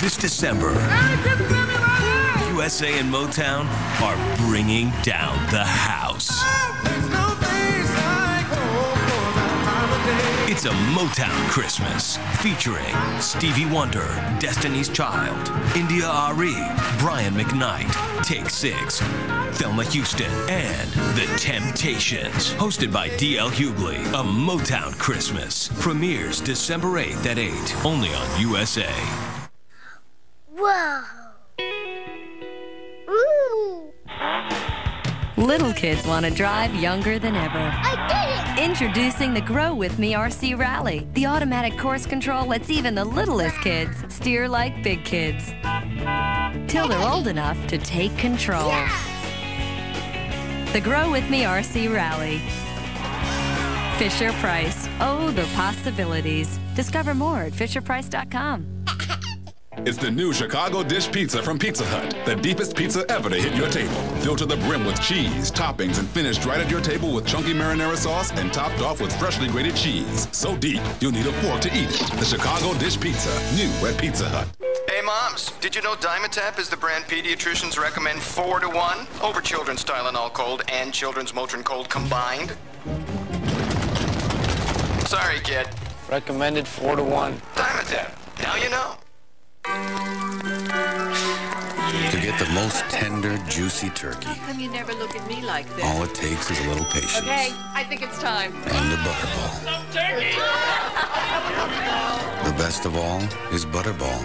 This December, USA and Motown are bringing down the house. It's a Motown Christmas featuring Stevie Wonder, Destiny's Child, India Arie, Brian McKnight, Take Six, Thelma Houston, and The Temptations. Hosted by D.L. Hughley. A Motown Christmas premieres December 8th at 8, only on USA. Whoa. Little kids want to drive younger than ever. I did it. Introducing the Grow With Me RC Rally. The automatic course control lets even the littlest kids steer like big kids. Till they're old enough to take control. The Grow With Me RC Rally. Fisher Price. Oh, the possibilities. Discover more at FisherPrice.com. It's the new Chicago Dish Pizza from Pizza Hut. The deepest pizza ever to hit your table. Filled to the brim with cheese, toppings, and finished right at your table with chunky marinara sauce and topped off with freshly grated cheese. So deep, you'll need a fork to eat it. The Chicago Dish Pizza, new at Pizza Hut. Hey moms, did you know Dimetapp is the brand pediatricians recommend 4 to 1 over children's Tylenol Cold and children's Motrin Cold combined? Sorry, kid. Recommended 4 to 1. Dimetapp. Now you know. To get the most tender, juicy turkey, Come you never look at me like this. all it takes is a little patience Okay, I think it's time. and a butterball. The best of all is butterball.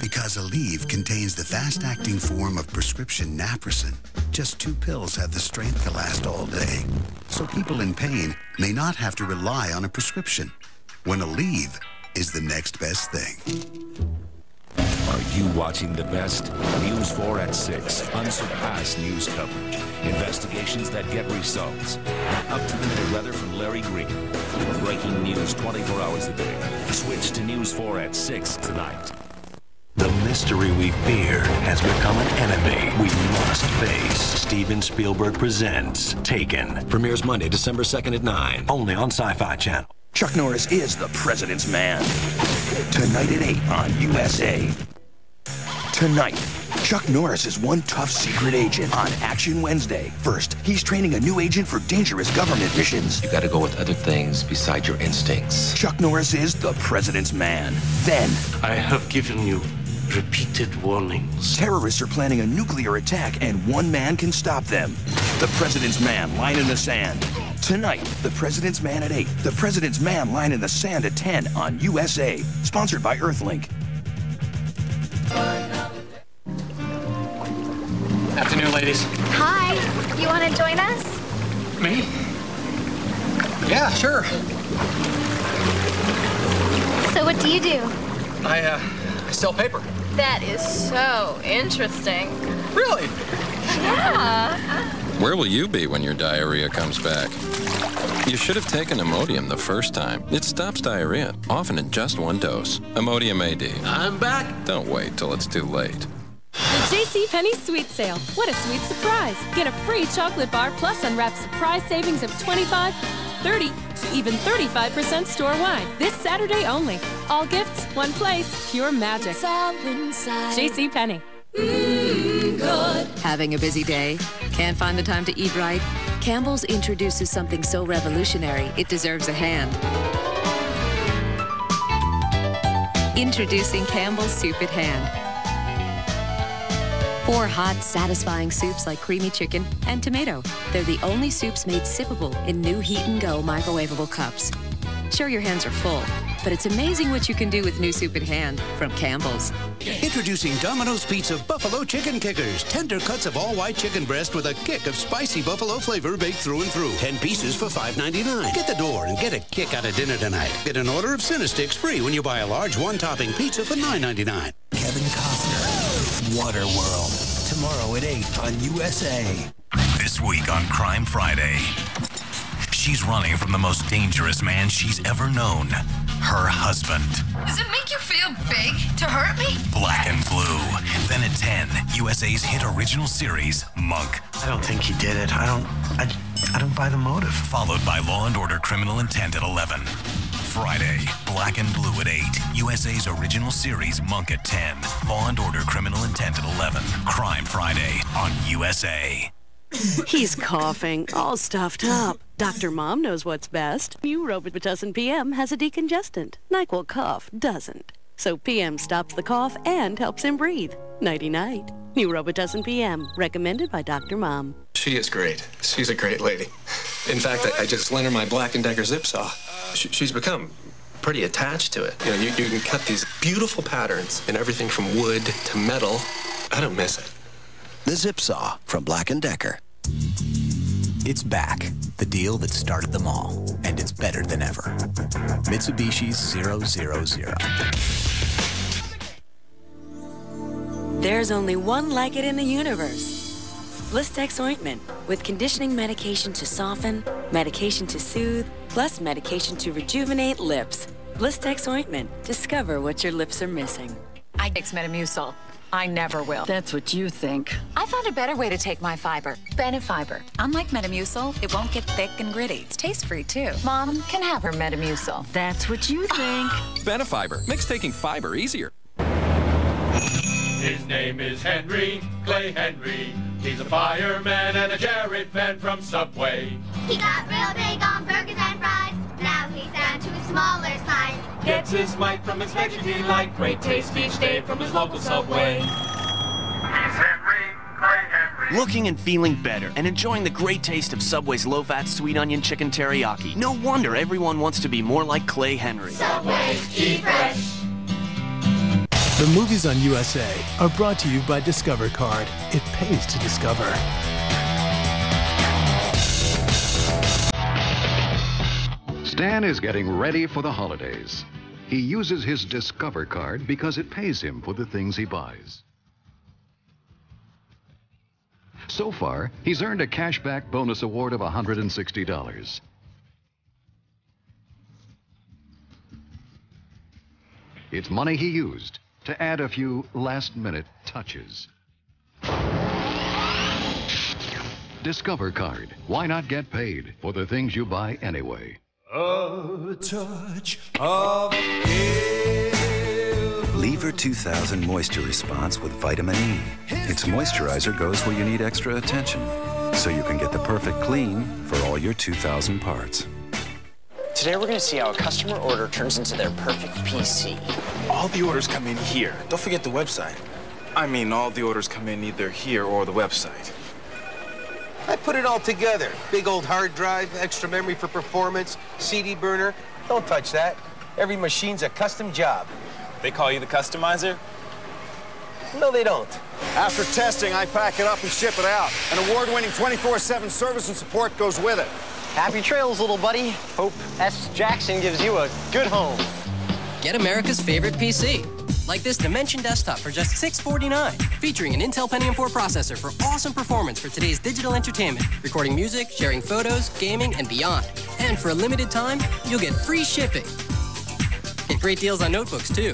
Because Aleve contains the fast-acting form of prescription naproxen, just two pills have the strength to last all day. So people in pain may not have to rely on a prescription. When Aleve is the next best thing. Are you watching the best? News 4 at 6. Unsurpassed news coverage. Investigations that get results. Up-to-the-minute weather from Larry Green. Breaking news 24 hours a day. Switch to News 4 at 6 tonight. The mystery we feared has become an enemy we must face. Steven Spielberg presents Taken. Premieres Monday, December 2nd at 9. Only on Sci Fi Channel. Chuck Norris is the president's man. Tonight at 8 on USA. Tonight, Chuck Norris is one tough secret agent on Action Wednesday. First, he's training a new agent for dangerous government missions. You gotta go with other things besides your instincts. Chuck Norris is the president's man. Then, I have given you repeated warnings. terrorists are planning a nuclear attack and one man can stop them. The president's man, line in the sand. Tonight, the president's man at 8. The president's man, line in the sand at 10 on USA. Sponsored by Earthlink. Ladies. Hi. You want to join us? Me? Yeah, sure. So what do you do? I, uh, I sell paper. That is so interesting. Really? Yeah. Where will you be when your diarrhea comes back? You should have taken Imodium the first time. It stops diarrhea, often in just one dose. Imodium AD. I'm back. Don't wait till it's too late. The JC Penney Sweet Sale. What a sweet surprise. Get a free chocolate bar plus unwrapped surprise savings of 25, 30, even 35% store-wide. This Saturday only. All gifts, one place, pure magic. JC Penney. Having a busy day? Can't find the time to eat right? Campbell's introduces something so revolutionary, it deserves a hand. Introducing Campbell's Soup at Hand. Four hot, satisfying soups like creamy chicken and tomato. They're the only soups made sippable in new Heat and Go microwavable cups. Sure, your hands are full, but it's amazing what you can do with new soup at hand from Campbell's. Introducing Domino's Pizza Buffalo Chicken Kickers. Tender cuts of all white chicken breast with a kick of spicy buffalo flavor baked through and through. Ten pieces for $5.99. Get the door and get a kick out of dinner tonight. Get an order of Cinna Stix free when you buy a large one-topping pizza for $9.99. Kevin Costner, Waterworld. Tomorrow at 8 on USA. This week on Crime Friday. She's running from the most dangerous man she's ever known her husband. Does it make you feel big to hurt me? Black and Blue. Then at 10, USA's hit original series, Monk. I don't think he did it. I don't. I, I don't buy the motive. Followed by Law and Order Criminal Intent at 11. Friday, Black and Blue at 8. USA's original series, Monk at 10. Law and Order Criminal Intent at 11. Crime Friday on USA. He's coughing, all stuffed up. Dr. Mom knows what's best. New Robitussin PM has a decongestant. NyQuil Cough doesn't. So PM stops the cough and helps him breathe. Nighty night. New Robitussin PM, recommended by Dr. Mom. She is great. She's a great lady. In fact, I, I just lent her my Black & Decker zip saw. She, she's become pretty attached to it. You know, you, you can cut these beautiful patterns in everything from wood to metal. I don't miss it. The Zip Saw from Black & Decker. It's back, the deal that started them all, and it's better than ever. Mitsubishi's 000. There's only one like it in the universe. Blistex ointment with conditioning medication to soften, medication to soothe, plus medication to rejuvenate lips. Blistex ointment. Discover what your lips are missing. I takes Metamucil. I never will. That's what you think. I found a better way to take my fiber. Benefiber. Unlike Metamucil, it won't get thick and gritty. It's taste-free, too. Mom can have her Metamucil. That's what you think. Benefiber makes taking fiber easier. His name is Henry, Clay Henry. He's a fireman and a Jared fan from Subway. He got real big on burgers and fries. Now he's down to a smaller size. Gets his mic from his veggie like great taste each day from his local Subway. He's Henry, Clay Henry. Looking and feeling better and enjoying the great taste of Subway's low-fat sweet onion chicken teriyaki. No wonder everyone wants to be more like Clay Henry. Subway, eat fresh. The movies on USA are brought to you by Discover Card. It pays to discover. Stan is getting ready for the holidays. He uses his Discover card because it pays him for the things he buys. So far, he's earned a cashback bonus award of $160. It's money he used to add a few last minute touches. Discover card. Why not get paid for the things you buy anyway? A touch of Lever 2000 Moisture Response with vitamin E. Its moisturizer goes where you need extra attention, so you can get the perfect clean for all your 2000 parts. Today we're going to see how a customer order turns into their perfect PC. All the orders come in here. Don't forget the website. I mean, all the orders come in either here or the website. I put it all together. Big old hard drive, extra memory for performance, CD burner. Don't touch that. Every machine's a custom job. They call you the customizer? No, they don't. After testing, I pack it up and ship it out. An award-winning 24-7 service and support goes with it. Happy trails, little buddy. Hope S. Jackson gives you a good home. Get America's favorite PC. Like this Dimension desktop for just 649, featuring an Intel Pentium 4 processor for awesome performance for today's digital entertainment, recording music, sharing photos, gaming, and beyond. And for a limited time, you'll get free shipping. Get great deals on notebooks, too.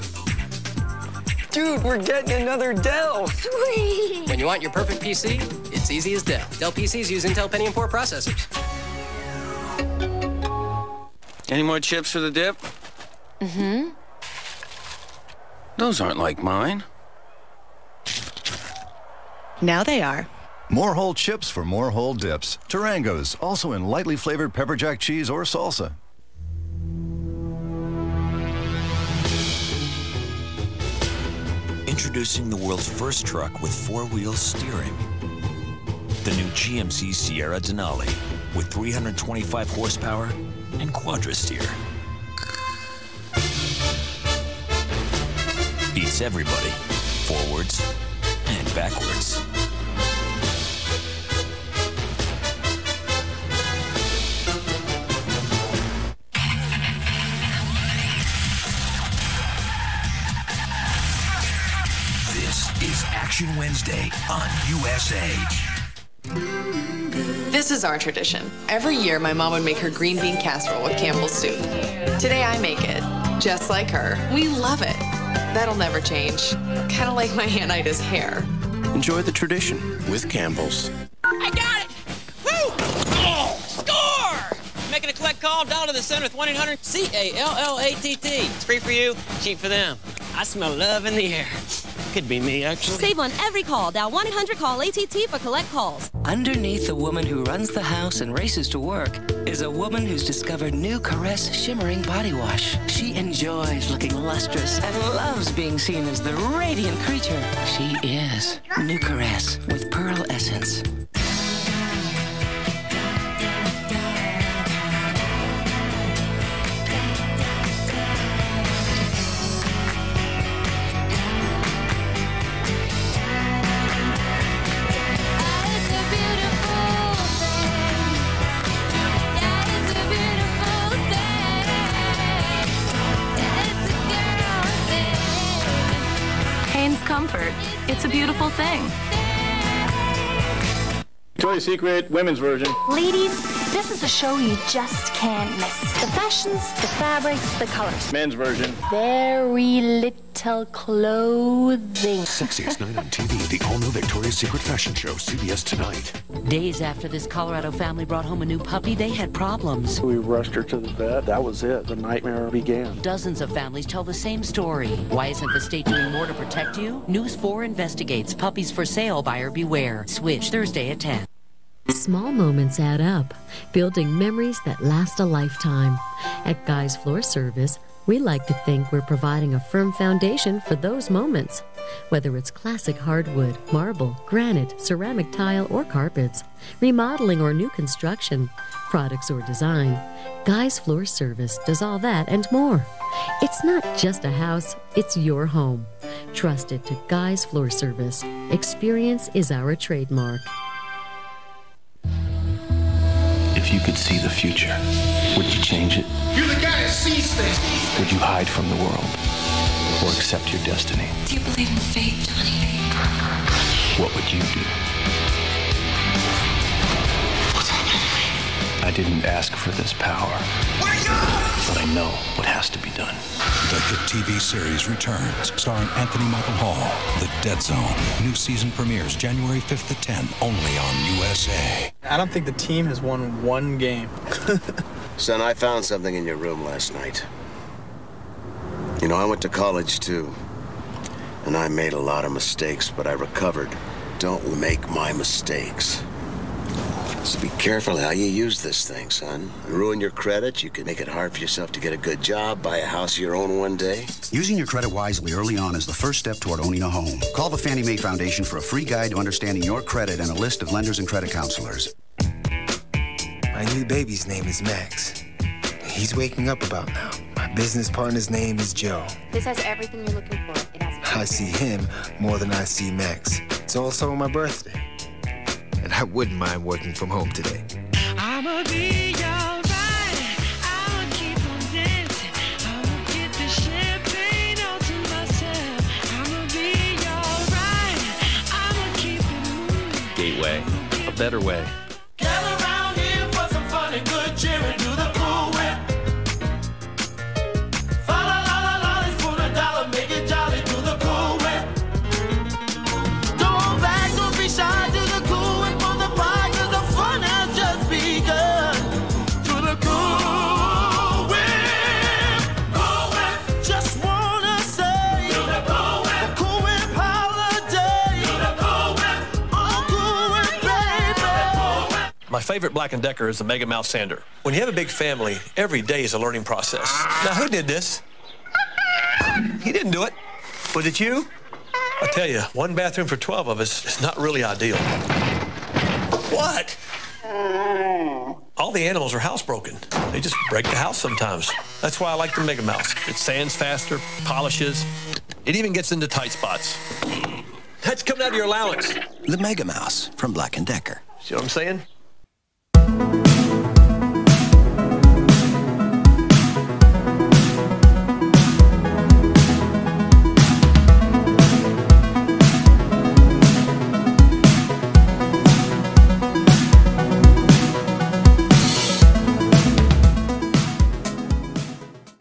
Dude, we're getting another Dell. Sweet. When you want your perfect PC, it's easy as Dell. Dell PCs use Intel Pentium 4 processors. Any more chips for the dip? Mm-hmm. Those aren't like mine. Now they are. More whole chips for more whole dips. Tarangos, also in lightly flavored pepper jack cheese or salsa. Introducing the world's first truck with four-wheel steering. The new GMC Sierra Denali with 325 horsepower and Quadrasteer. Beats everybody, forwards and backwards. This is Action Wednesday on USA. This This is our tradition. Every year, my mom would make her green bean casserole with Campbell's soup. Today, I make it, just like her. We love it. That'll never change. Kind of like my Aunt Ida's hair. Enjoy the tradition with Campbell's. I got it! Woo! Oh, score! Making a collect call, down to the center with 1 800 C A L L A T T. It's free for you, cheap for them. I smell love in the air. Could be me, actually. Save on every call. Dial 1 800 call ATT for collect calls. Underneath the woman who runs the house and races to work is a woman who's discovered new Caress Shimmering Body Wash. She enjoys looking lustrous and loves being seen as the radiant creature she is. New Caress with Pearl Essence. Thing. Victoria's Secret women's version. Ladies, this is a show you just can't miss. The fashions, the fabrics, the colors. Men's version. Very little clothing. Sexiest night on TV, the all-new Victoria's Secret fashion show, CBS tonight. Days after this Colorado family brought home a new puppy, they had problems. We rushed her to the vet. That was it. The nightmare began. Dozens of families tell the same story. Why isn't the state doing more to protect you? News 4 investigates puppies for sale, buyer beware. Switch Thursday at 10. Small moments add up, building memories that last a lifetime. At Guy's Floor Service, we like to think we're providing a firm foundation for those moments. Whether it's classic hardwood, marble, granite, ceramic tile, or carpets, remodeling or new construction, products or design, Guy's Floor Service does all that and more. It's not just a house, it's your home. Trust it to Guy's Floor Service. Experience is our trademark. If you could see the future, would you change it? You're the guy that sees things. Would you hide from the world? Or accept your destiny? Do you believe in fate, Johnny? What would you do? I didn't ask for this power. But I know what has to be done. The hit TV series returns, starring Anthony Michael Hall, The Dead Zone. New season premieres January 5th at 10, only on USA. I don't think the team has won one game. Son, I found something in your room last night. You know, I went to college too. And I made a lot of mistakes, but I recovered. Don't make my mistakes. So be careful how you use this thing, son. Ruin your credit, you could make it hard for yourself to get a good job, buy a house of your own one day. Using your credit wisely early on is the first step toward owning a home. Call the Fannie Mae Foundation for a free guide to understanding your credit and a list of lenders and credit counselors. My new baby's name is Max. He's waking up about now. My business partner's name is Joe. This has everything you're looking for. It has I see him more than I see Max. It's also my birthday. And I wouldn't mind working from home today. I'ma be alright. I'ma My favorite Black & Decker is the Mega Mouse Sander. When you have a big family, every day is a learning process. Now, who did this? He didn't do it. Was it you? I tell you, one bathroom for 12 of us is not really ideal. What? All the animals are housebroken. They just break the house sometimes. That's why I like the Mega Mouse. It sands faster, polishes. It even gets into tight spots. That's coming out of your allowance. The Mega Mouse from Black & Decker. See what I'm saying? Thank you.